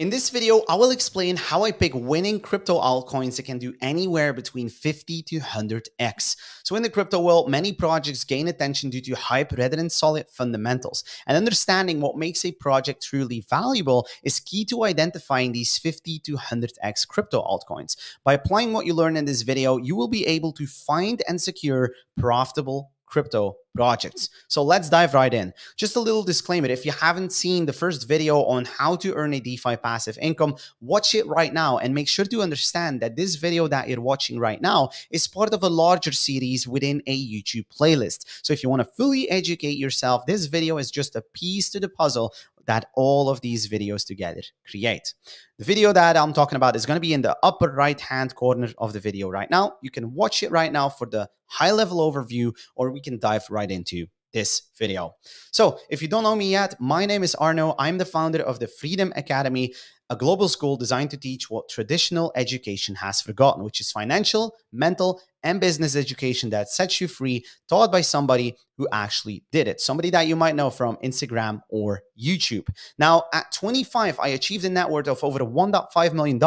In this video, I will explain how I pick winning crypto altcoins that can do anywhere between 50 to 100x. So in the crypto world, many projects gain attention due to hype rather than solid fundamentals. And understanding what makes a project truly valuable is key to identifying these 50 to 100x crypto altcoins. By applying what you learn in this video, you will be able to find and secure profitable crypto projects. So let's dive right in. Just a little disclaimer if you haven't seen the first video on how to earn a DeFi passive income, watch it right now and make sure to understand that this video that you're watching right now is part of a larger series within a YouTube playlist. So if you want to fully educate yourself, this video is just a piece to the puzzle that all of these videos together create. The video that I'm talking about is going to be in the upper right hand corner of the video right now. You can watch it right now for the high level overview, or we can dive right into this video. So, if you don't know me yet, my name is Arno. I'm the founder of the Freedom Academy, a global school designed to teach what traditional education has forgotten, which is financial, mental, and business education that sets you free, taught by somebody who actually did it, somebody that you might know from Instagram or YouTube. Now, at 25, I achieved a net worth of over $1.5 million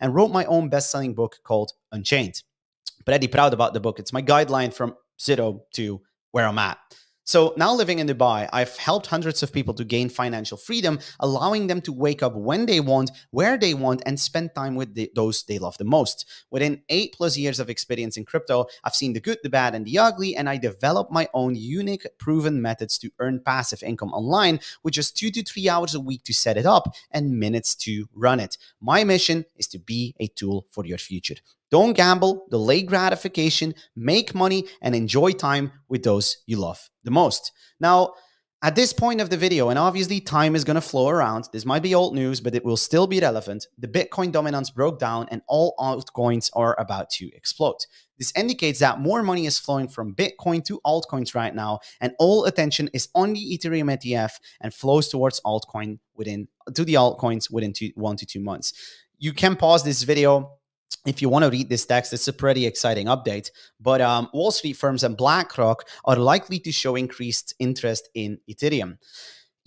and wrote my own best selling book called Unchained. Pretty proud about the book. It's my guideline from zero to where I'm at. So now living in Dubai, I've helped hundreds of people to gain financial freedom, allowing them to wake up when they want, where they want, and spend time with the, those they love the most. Within eight plus years of experience in crypto, I've seen the good, the bad, and the ugly, and I developed my own unique, proven methods to earn passive income online with just two to three hours a week to set it up and minutes to run it. My mission is to be a tool for your future. Don't gamble, delay gratification, make money, and enjoy time with those you love the most. Now, at this point of the video, and obviously time is going to flow around, this might be old news, but it will still be relevant. The Bitcoin dominance broke down and all altcoins are about to explode. This indicates that more money is flowing from Bitcoin to altcoins right now, and all attention is on the Ethereum ETF and flows towards altcoin within to the altcoins within two, one to two months. You can pause this video if you want to read this text, it's a pretty exciting update. But um, Wall Street firms and BlackRock are likely to show increased interest in Ethereum.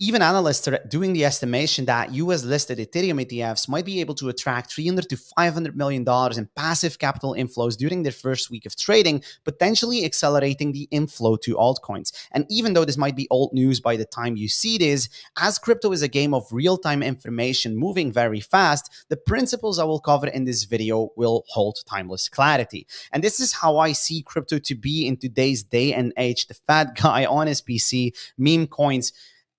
Even analysts are doing the estimation that US listed Ethereum ETFs might be able to attract 300 to 500 million dollars in passive capital inflows during their first week of trading, potentially accelerating the inflow to altcoins. And even though this might be old news by the time you see this, as crypto is a game of real-time information moving very fast, the principles I will cover in this video will hold timeless clarity. And this is how I see crypto to be in today's day and age. The fat guy on his PC, meme coins,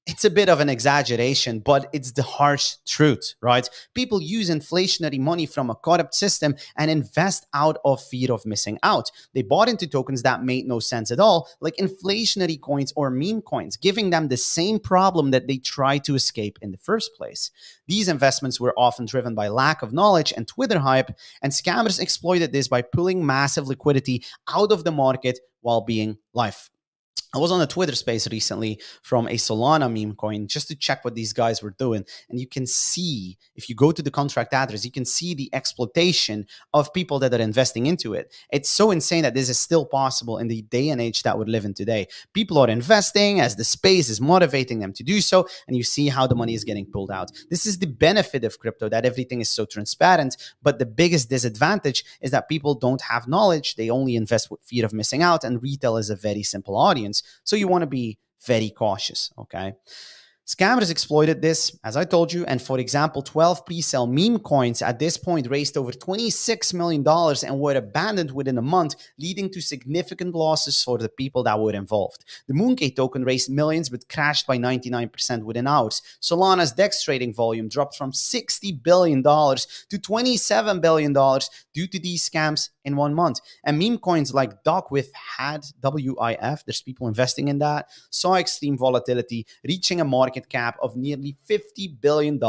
it's a bit of an exaggeration, but it's the harsh truth, right? People use inflationary money from a corrupt system and invest out of fear of missing out. They bought into tokens that made no sense at all, like inflationary coins or meme coins, giving them the same problem that they tried to escape in the first place. These investments were often driven by lack of knowledge and Twitter hype, and scammers exploited this by pulling massive liquidity out of the market while being live. I was on a Twitter space recently from a Solana meme coin just to check what these guys were doing. And you can see, if you go to the contract address, you can see the exploitation of people that are investing into it. It's so insane that this is still possible in the day and age that we're living today. People are investing as the space is motivating them to do so. And you see how the money is getting pulled out. This is the benefit of crypto that everything is so transparent. But the biggest disadvantage is that people don't have knowledge. They only invest with fear of missing out. And retail is a very simple audience. So you want to be very cautious, okay? Scammers exploited this, as I told you, and for example, 12 pre-sale meme coins at this point raised over $26 million and were abandoned within a month, leading to significant losses for the people that were involved. The Mooncake token raised millions but crashed by 99% within hours. Solana's DEX trading volume dropped from $60 billion to $27 billion due to these scams in one month. And meme coins like Dogwifhat WIF, there's people investing in that, saw extreme volatility, reaching a market cap of nearly $50 billion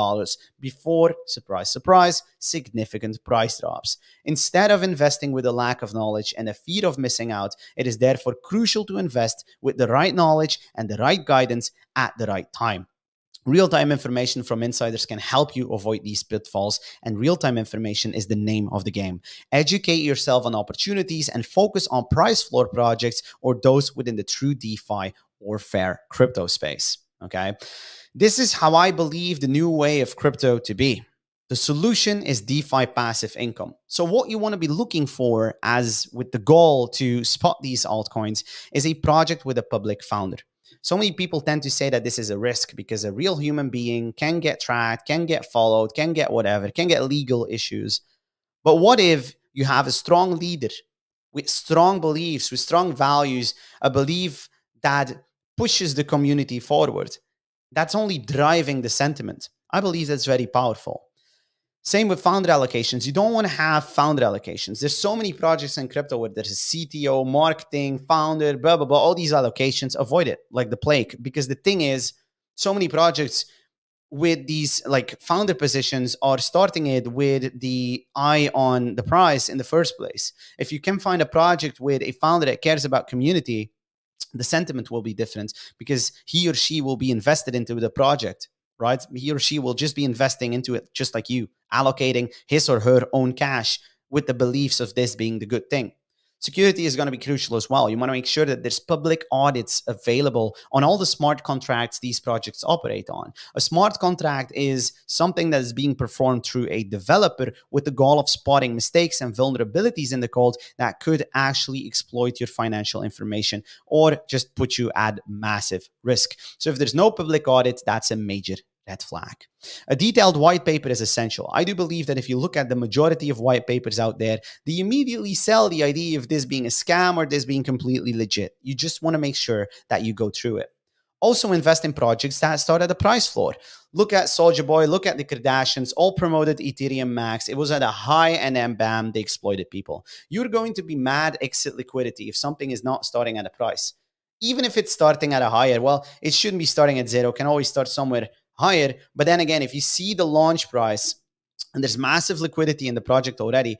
before, surprise, surprise, significant price drops. Instead of investing with a lack of knowledge and a fear of missing out, it is therefore crucial to invest with the right knowledge and the right guidance at the right time. Real time information from insiders can help you avoid these pitfalls, and real time information is the name of the game. Educate yourself on opportunities and focus on price floor projects or those within the true DeFi or fair crypto space. Okay. This is how I believe the new way of crypto to be. The solution is DeFi passive income. So, what you want to be looking for, as with the goal to spot these altcoins, is a project with a public founder. So many people tend to say that this is a risk because a real human being can get tracked, can get followed, can get whatever, can get legal issues. But what if you have a strong leader with strong beliefs, with strong values, a belief that pushes the community forward? That's only driving the sentiment. I believe that's very powerful. Same with founder allocations. You don't want to have founder allocations. There's so many projects in crypto where there's a CTO, marketing, founder, blah, blah, blah, all these allocations. Avoid it like the plague. Because the thing is, so many projects with these like founder positions are starting it with the eye on the price in the first place. If you can find a project with a founder that cares about community, the sentiment will be different because he or she will be invested into the project right? He or she will just be investing into it just like you, allocating his or her own cash with the beliefs of this being the good thing. Security is going to be crucial as well. You want to make sure that there's public audits available on all the smart contracts these projects operate on. A smart contract is something that is being performed through a developer with the goal of spotting mistakes and vulnerabilities in the code that could actually exploit your financial information or just put you at massive risk. So if there's no public audit, that's a major red flag. A detailed white paper is essential. I do believe that if you look at the majority of white papers out there, they immediately sell the idea of this being a scam or this being completely legit. You just want to make sure that you go through it. Also, invest in projects that start at the price floor. Look at Soulja Boy, look at the Kardashians, all promoted Ethereum Max. It was at a high and then bam, they exploited people. You're going to be mad exit liquidity if something is not starting at a price. Even if it's starting at a higher, well, it shouldn't be starting at zero, can always start somewhere higher. But then again, if you see the launch price and there's massive liquidity in the project already,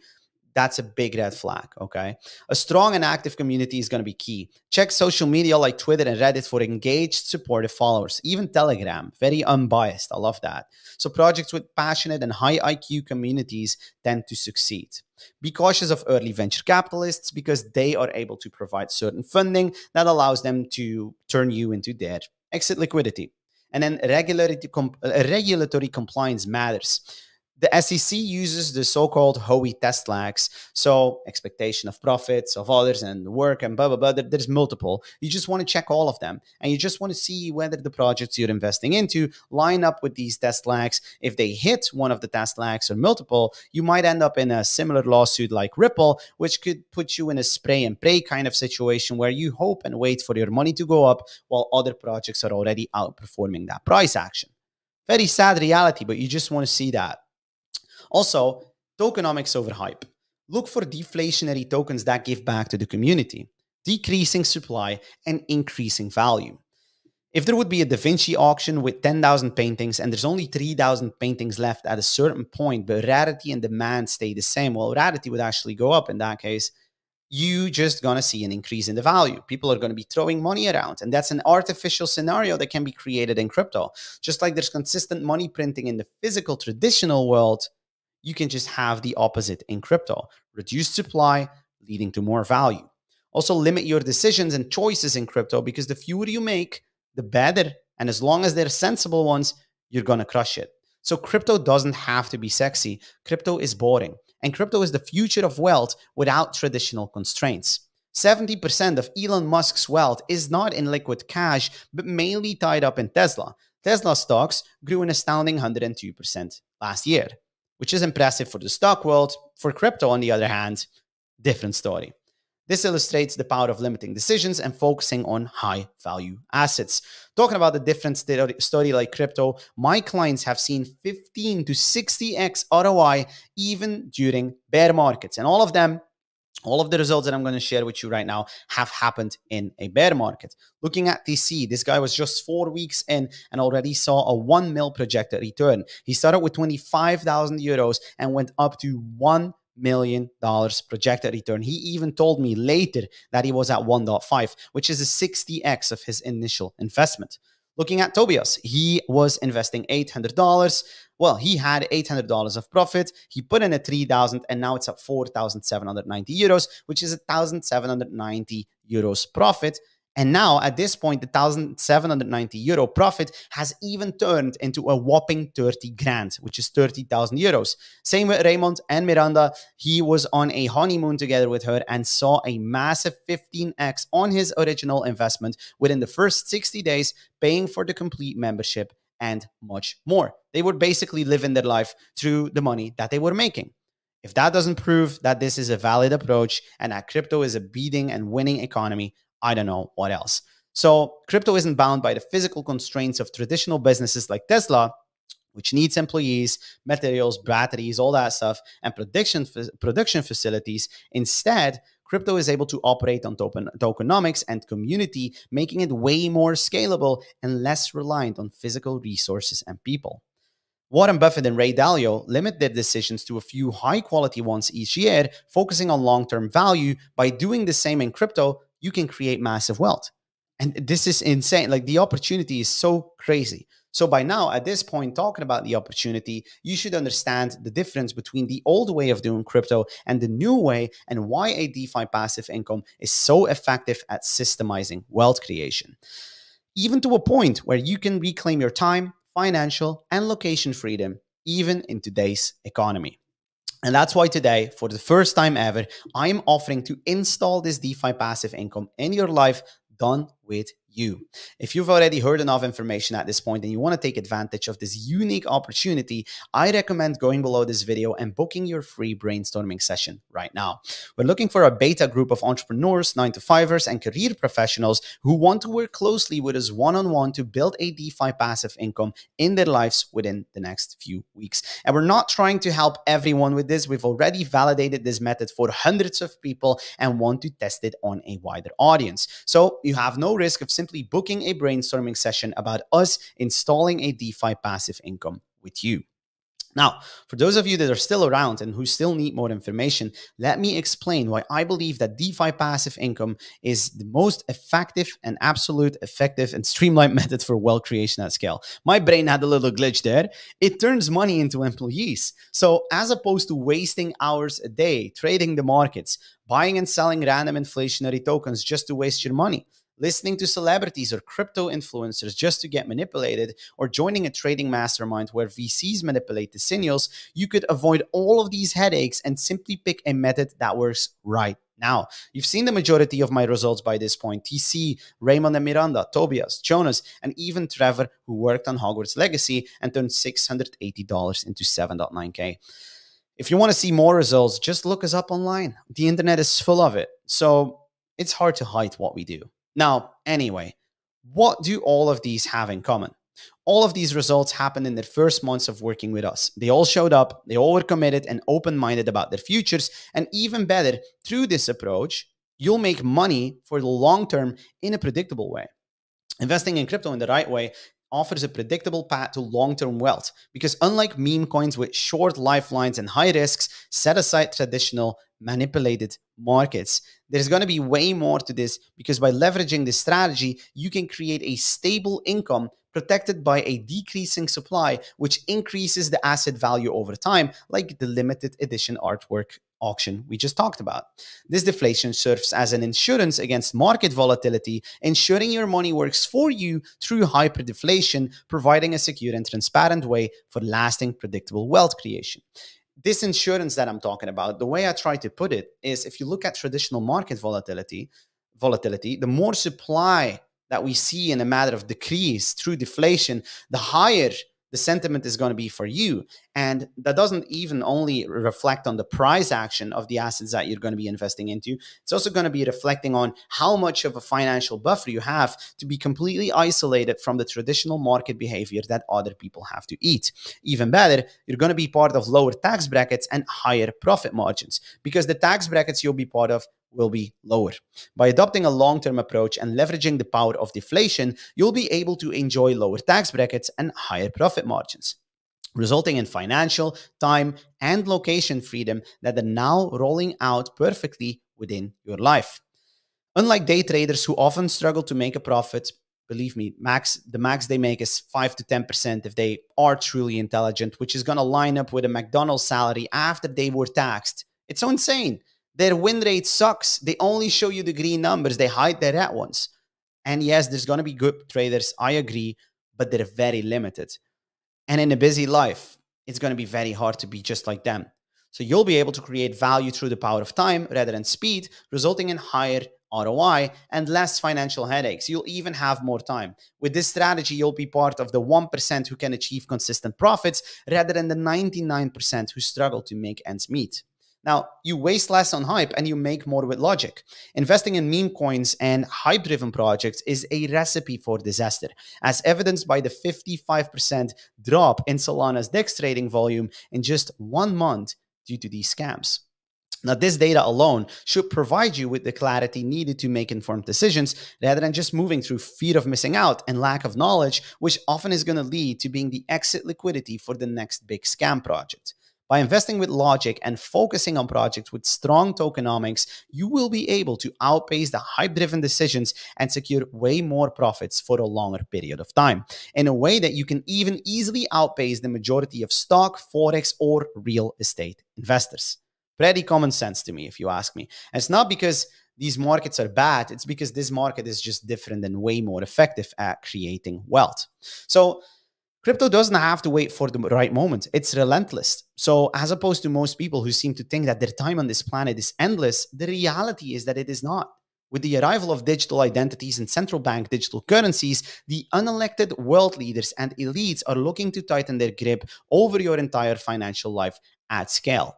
that's a big red flag. Okay. A strong and active community is going to be key. Check social media like Twitter and Reddit for engaged, supportive followers. Even Telegram, very unbiased. I love that. So, projects with passionate and high IQ communities tend to succeed. Be cautious of early venture capitalists because they are able to provide certain funding that allows them to turn you into their exit liquidity. And then regulatory, uh, regulatory compliance matters the SEC uses the so-called Howey test lags. So expectation of profits of others and work and blah blah blah. There's multiple. You just want to check all of them, and you just want to see whether the projects you're investing into line up with these test lags. If they hit one of the test lags or multiple, you might end up in a similar lawsuit like Ripple, which could put you in a spray and pray kind of situation where you hope and wait for your money to go up while other projects are already outperforming that price action. Very sad reality, but you just want to see that. Also, tokenomics over hype. Look for deflationary tokens that give back to the community, decreasing supply and increasing value. If there would be a Da Vinci auction with 10,000 paintings and there's only 3,000 paintings left at a certain point, but rarity and demand stay the same, well, rarity would actually go up in that case. You just gonna see an increase in the value. People are gonna be throwing money around, and that's an artificial scenario that can be created in crypto. Just like there's consistent money printing in the physical traditional world, you can just have the opposite in crypto reduced supply leading to more value. Also, limit your decisions and choices in crypto because the fewer you make, the better. And as long as they're sensible ones, you're going to crush it. So, crypto doesn't have to be sexy. Crypto is boring. And crypto is the future of wealth without traditional constraints. 70% of Elon Musk's wealth is not in liquid cash, but mainly tied up in Tesla. Tesla stocks grew an astounding 102% last year which is impressive for the stock world. For crypto, on the other hand, different story. This illustrates the power of limiting decisions and focusing on high value assets. Talking about the different story like crypto, my clients have seen 15 to 60x ROI even during bear markets, and all of them all of the results that I'm going to share with you right now have happened in a bear market. Looking at TC, this guy was just four weeks in and already saw a one mil projected return. He started with 25,000 euros and went up to one million dollars projected return. He even told me later that he was at 1.5, which is a 60x of his initial investment. Looking at Tobias, he was investing $800. Well, he had $800 of profit. He put in a 3,000 and now it's at 4,790 euros, which is a 1,790 euros profit. And now, at this point, the 1,790 euro profit has even turned into a whopping 30 grand, which is 30,000 euros. Same with Raymond and Miranda. He was on a honeymoon together with her and saw a massive 15x on his original investment within the first 60 days, paying for the complete membership and much more. They were basically living their life through the money that they were making. If that doesn't prove that this is a valid approach and that crypto is a beating and winning economy, I don't know what else. So, crypto isn't bound by the physical constraints of traditional businesses like Tesla, which needs employees, materials, batteries, all that stuff, and production production facilities. Instead, crypto is able to operate on token, tokenomics and community, making it way more scalable and less reliant on physical resources and people. Warren Buffett and Ray Dalio limit their decisions to a few high quality ones each year, focusing on long term value. By doing the same in crypto, you can create massive wealth. And this is insane. Like the opportunity is so crazy. So by now, at this point, talking about the opportunity, you should understand the difference between the old way of doing crypto and the new way, and why a DeFi passive income is so effective at systemizing wealth creation. Even to a point where you can reclaim your time, financial, and location freedom, even in today's economy. And that's why today, for the first time ever, I'm offering to install this DeFi passive income in your life done with you. If you've already heard enough information at this point and you want to take advantage of this unique opportunity, I recommend going below this video and booking your free brainstorming session right now. We're looking for a beta group of entrepreneurs, 9 to 5ers, and career professionals who want to work closely with us one on one to build a DeFi passive income in their lives within the next few weeks. And we're not trying to help everyone with this. We've already validated this method for hundreds of people and want to test it on a wider audience. So you have no risk of simply simply booking a brainstorming session about us installing a DeFi passive income with you. Now, for those of you that are still around and who still need more information, let me explain why I believe that DeFi passive income is the most effective and absolute effective and streamlined method for wealth creation at scale. My brain had a little glitch there. It turns money into employees. So, as opposed to wasting hours a day trading the markets, buying and selling random inflationary tokens just to waste your money, listening to celebrities or crypto influencers just to get manipulated, or joining a trading mastermind where VCs manipulate the signals, you could avoid all of these headaches and simply pick a method that works right now. You've seen the majority of my results by this point. TC, Raymond and Miranda, Tobias, Jonas, and even Trevor, who worked on Hogwarts Legacy and turned $680 into 7.9K. If you want to see more results, just look us up online. The internet is full of it. So it's hard to hide what we do. Now, anyway, what do all of these have in common? All of these results happened in their first months of working with us. They all showed up, they all were committed and open minded about their futures. And even better, through this approach, you'll make money for the long term in a predictable way. Investing in crypto in the right way offers a predictable path to long term wealth because, unlike meme coins with short lifelines and high risks, set aside traditional manipulated markets. There's going to be way more to this because by leveraging this strategy, you can create a stable income protected by a decreasing supply, which increases the asset value over time, like the limited edition artwork auction we just talked about. This deflation serves as an insurance against market volatility, ensuring your money works for you through hyperdeflation, providing a secure and transparent way for lasting, predictable wealth creation this insurance that I'm talking about, the way I try to put it is if you look at traditional market volatility, volatility, the more supply that we see in a matter of decrease through deflation, the higher the sentiment is going to be for you. And that doesn't even only reflect on the price action of the assets that you're going to be investing into. It's also going to be reflecting on how much of a financial buffer you have to be completely isolated from the traditional market behavior that other people have to eat. Even better, you're going to be part of lower tax brackets and higher profit margins because the tax brackets you'll be part of will be lower. By adopting a long term approach and leveraging the power of deflation, you'll be able to enjoy lower tax brackets and higher profit margins, resulting in financial, time, and location freedom that are now rolling out perfectly within your life. Unlike day traders who often struggle to make a profit, believe me, max the max they make is 5 to 10% if they are truly intelligent, which is going to line up with a McDonald's salary after they were taxed. It's so insane. Their win rate sucks. They only show you the green numbers, they hide the red ones. And yes, there's going to be good traders. I agree, but they're very limited. And in a busy life, it's going to be very hard to be just like them. So you'll be able to create value through the power of time rather than speed, resulting in higher ROI and less financial headaches. You'll even have more time. With this strategy, you'll be part of the 1% who can achieve consistent profits rather than the 99% who struggle to make ends meet. Now, you waste less on hype and you make more with logic. Investing in meme coins and hype driven projects is a recipe for disaster, as evidenced by the 55% drop in Solana's DEX trading volume in just one month due to these scams. Now, this data alone should provide you with the clarity needed to make informed decisions rather than just moving through fear of missing out and lack of knowledge, which often is going to lead to being the exit liquidity for the next big scam project. By investing with logic and focusing on projects with strong tokenomics, you will be able to outpace the hype driven decisions and secure way more profits for a longer period of time in a way that you can even easily outpace the majority of stock, forex, or real estate investors. Pretty common sense to me, if you ask me. And it's not because these markets are bad, it's because this market is just different and way more effective at creating wealth. So, Crypto doesn't have to wait for the right moment. It's relentless. So, as opposed to most people who seem to think that their time on this planet is endless, the reality is that it is not. With the arrival of digital identities and central bank digital currencies, the unelected world leaders and elites are looking to tighten their grip over your entire financial life at scale.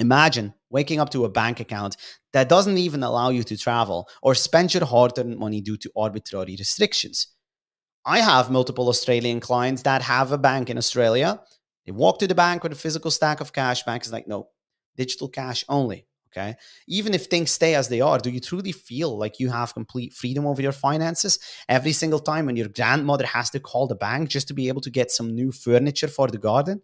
Imagine waking up to a bank account that doesn't even allow you to travel or spend your hard earned money due to arbitrary restrictions. I have multiple Australian clients that have a bank in Australia. They walk to the bank with a physical stack of cash. Bank is like, no, digital cash only. Okay. Even if things stay as they are, do you truly feel like you have complete freedom over your finances every single time when your grandmother has to call the bank just to be able to get some new furniture for the garden?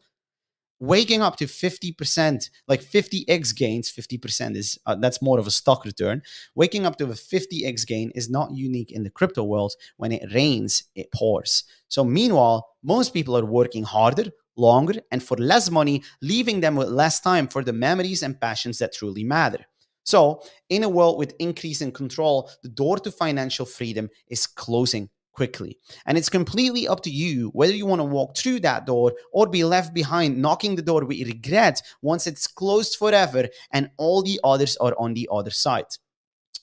Waking up to 50% like 50x gains 50% is uh, that's more of a stock return. Waking up to a 50x gain is not unique in the crypto world. When it rains it pours. So meanwhile most people are working harder longer and for less money leaving them with less time for the memories and passions that truly matter. So in a world with increasing control the door to financial freedom is closing quickly. And it's completely up to you whether you want to walk through that door or be left behind, knocking the door with regret once it's closed forever and all the others are on the other side.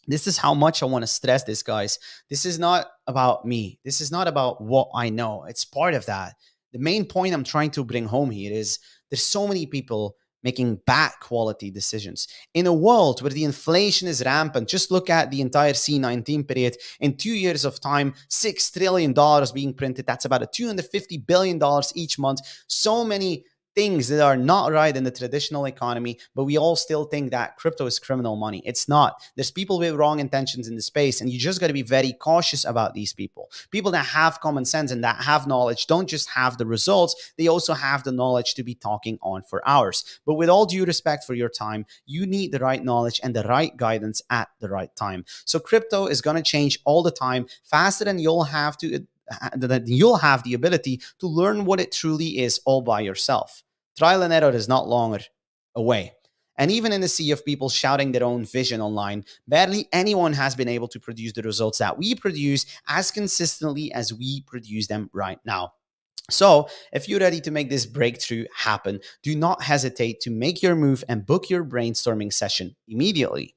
This is how much I want to stress this, guys. This is not about me. This is not about what I know. It's part of that. The main point I'm trying to bring home here is there's so many people making bad quality decisions. In a world where the inflation is rampant, just look at the entire C19 period. In two years of time, $6 trillion being printed. That's about a $250 billion each month. So many things that are not right in the traditional economy, but we all still think that crypto is criminal money. It's not. There's people with wrong intentions in the space, and you just got to be very cautious about these people. People that have common sense and that have knowledge don't just have the results, they also have the knowledge to be talking on for hours. But with all due respect for your time, you need the right knowledge and the right guidance at the right time. So crypto is going to change all the time faster than you'll have to that you'll have the ability to learn what it truly is all by yourself. Trial and error is not longer away. And even in the sea of people shouting their own vision online, barely anyone has been able to produce the results that we produce as consistently as we produce them right now. So, if you're ready to make this breakthrough happen, do not hesitate to make your move and book your brainstorming session immediately.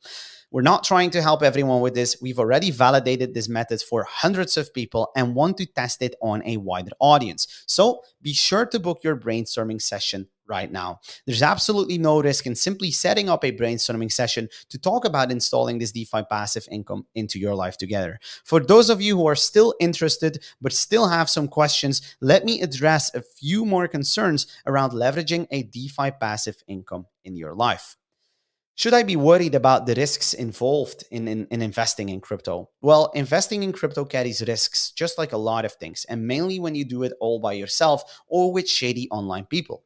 We're not trying to help everyone with this. We've already validated this method for hundreds of people and want to test it on a wider audience. So be sure to book your brainstorming session right now. There's absolutely no risk in simply setting up a brainstorming session to talk about installing this DeFi passive income into your life together. For those of you who are still interested but still have some questions, let me address a few more concerns around leveraging a DeFi passive income in your life. Should I be worried about the risks involved in, in, in, investing in crypto? Well, investing in crypto carries risks, just like a lot of things, and mainly when you do it all by yourself or with shady online people.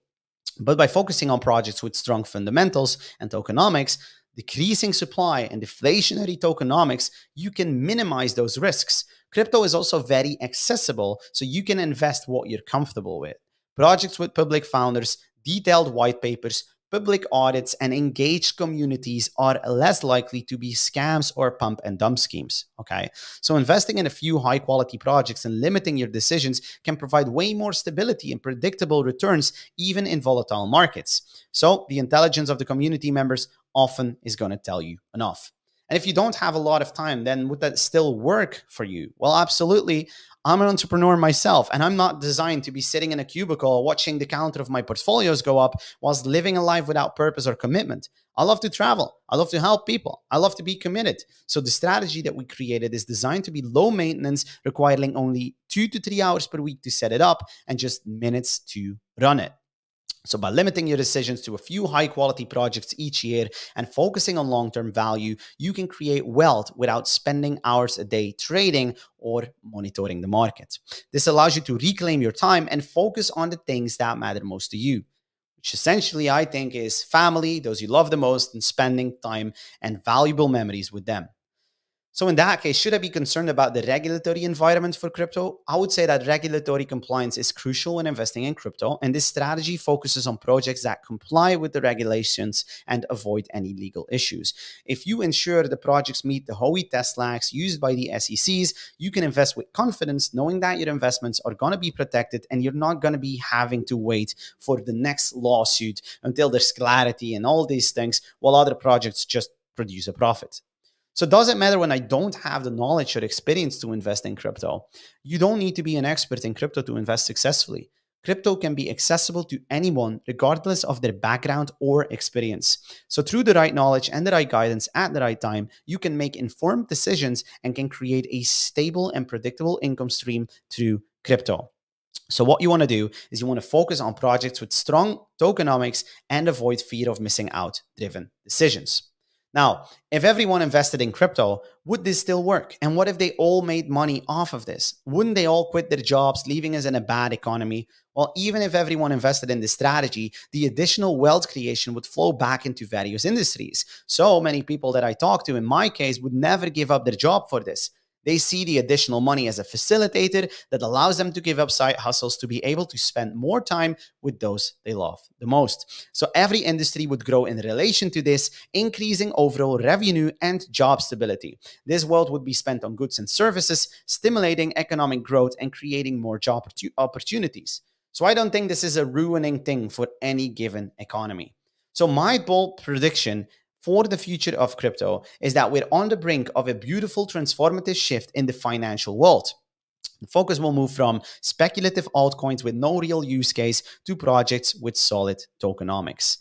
But by focusing on projects with strong fundamentals and tokenomics, decreasing supply and deflationary tokenomics, you can minimize those risks. Crypto is also very accessible, so you can invest what you're comfortable with. Projects with public founders, detailed white papers, public audits, and engaged communities are less likely to be scams or pump and dump schemes. Okay. So investing in a few high quality projects and limiting your decisions can provide way more stability and predictable returns, even in volatile markets. So the intelligence of the community members often is going to tell you enough. And if you don't have a lot of time, then would that still work for you? Well, absolutely. I'm an entrepreneur myself, and I'm not designed to be sitting in a cubicle watching the counter of my portfolios go up whilst living a life without purpose or commitment. I love to travel. I love to help people. I love to be committed. So the strategy that we created is designed to be low maintenance, requiring only two to three hours per week to set it up and just minutes to run it. So, by limiting your decisions to a few high quality projects each year and focusing on long term value, you can create wealth without spending hours a day trading or monitoring the market. This allows you to reclaim your time and focus on the things that matter most to you, which essentially I think is family, those you love the most, and spending time and valuable memories with them. So in that case, should I be concerned about the regulatory environment for crypto? I would say that regulatory compliance is crucial when investing in crypto, and this strategy focuses on projects that comply with the regulations and avoid any legal issues. If you ensure the projects meet the Howey test lags used by the SECs, you can invest with confidence, knowing that your investments are going to be protected and you're not going to be having to wait for the next lawsuit until there's clarity and all these things, while other projects just produce a profit. So it doesn't matter when I don't have the knowledge or experience to invest in crypto? You don't need to be an expert in crypto to invest successfully. Crypto can be accessible to anyone, regardless of their background or experience. So, through the right knowledge and the right guidance at the right time, you can make informed decisions and can create a stable and predictable income stream through crypto. So, what you want to do is you want to focus on projects with strong tokenomics and avoid fear of missing out driven decisions. Now, if everyone invested in crypto, would this still work? And what if they all made money off of this? Wouldn't they all quit their jobs, leaving us in a bad economy? Well, even if everyone invested in this strategy, the additional wealth creation would flow back into various industries. So many people that I talk to, in my case, would never give up their job for this. They see the additional money as a facilitator that allows them to give up side hustles to be able to spend more time with those they love the most. So every industry would grow in relation to this, increasing overall revenue and job stability. This world would be spent on goods and services, stimulating economic growth and creating more job opportunities. So I don't think this is a ruining thing for any given economy. So my bold prediction for the future of crypto is that we're on the brink of a beautiful transformative shift in the financial world. The focus will move from speculative altcoins with no real use case to projects with solid tokenomics.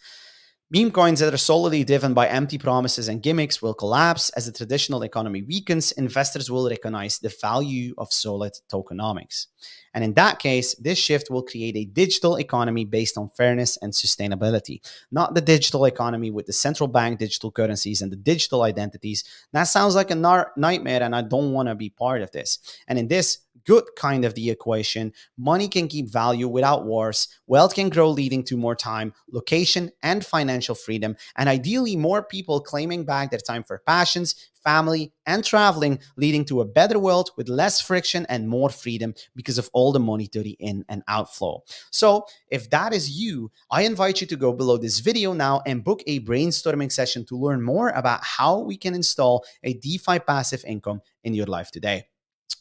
Meme coins that are solely driven by empty promises and gimmicks will collapse as the traditional economy weakens. Investors will recognize the value of solid tokenomics. And in that case, this shift will create a digital economy based on fairness and sustainability, not the digital economy with the central bank digital currencies and the digital identities. That sounds like a nightmare, and I don't want to be part of this. And in this, good kind of the equation. Money can keep value without wars. Wealth can grow, leading to more time, location, and financial freedom. And ideally, more people claiming back their time for passions, family, and traveling, leading to a better world with less friction and more freedom because of all the monetary in and outflow. So, if that is you, I invite you to go below this video now and book a brainstorming session to learn more about how we can install a DeFi passive income in your life today.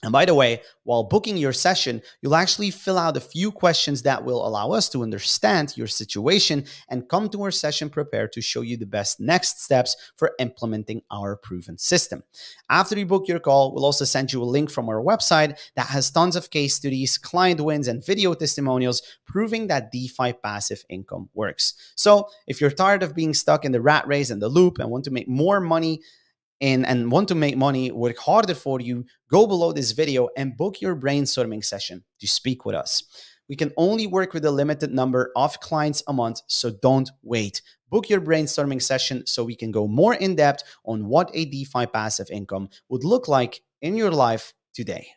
And by the way, while booking your session, you'll actually fill out a few questions that will allow us to understand your situation and come to our session prepared to show you the best next steps for implementing our proven system. After you book your call, we'll also send you a link from our website that has tons of case studies, client wins, and video testimonials proving that DeFi passive income works. So if you're tired of being stuck in the rat race and the loop and want to make more money, and, and want to make money work harder for you, go below this video and book your brainstorming session to speak with us. We can only work with a limited number of clients a month, so don't wait. Book your brainstorming session so we can go more in depth on what a DeFi passive income would look like in your life today.